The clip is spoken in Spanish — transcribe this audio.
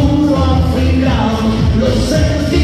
puro africano, lo sentí.